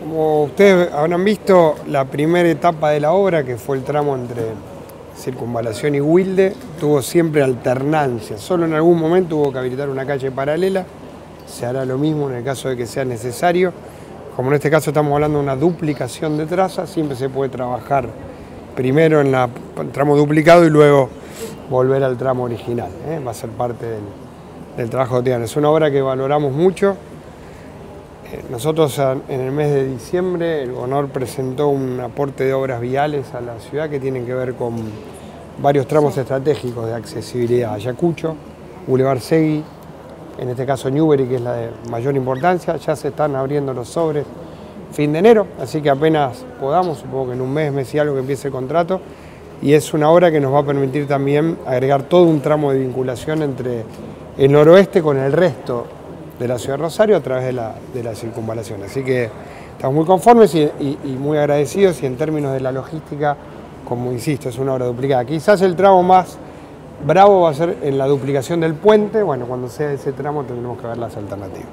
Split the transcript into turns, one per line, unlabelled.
Como ustedes habrán visto, la primera etapa de la obra, que fue el tramo entre Circunvalación y Wilde, tuvo siempre alternancia. Solo en algún momento hubo que habilitar una calle paralela. Se hará lo mismo en el caso de que sea necesario. Como en este caso estamos hablando de una duplicación de traza, siempre se puede trabajar primero en el tramo duplicado y luego volver al tramo original. ¿eh? Va a ser parte del, del trabajo cotidiano. Es una obra que valoramos mucho nosotros en el mes de diciembre el gobernador presentó un aporte de obras viales a la ciudad que tienen que ver con varios tramos estratégicos de accesibilidad. Ayacucho, Boulevard Segui, en este caso Newbery, que es la de mayor importancia, ya se están abriendo los sobres fin de enero, así que apenas podamos, supongo que en un mes, mes y algo que empiece el contrato, y es una obra que nos va a permitir también agregar todo un tramo de vinculación entre el noroeste con el resto de la ciudad de Rosario a través de la, de circunvalación. Así que estamos muy conformes y, muy agradecidos y en términos de la logística, como insisto, es una obra duplicada. Quizás el tramo más bravo va a ser en la duplicación del puente, bueno, cuando sea ese tramo tendremos que ver las alternativas.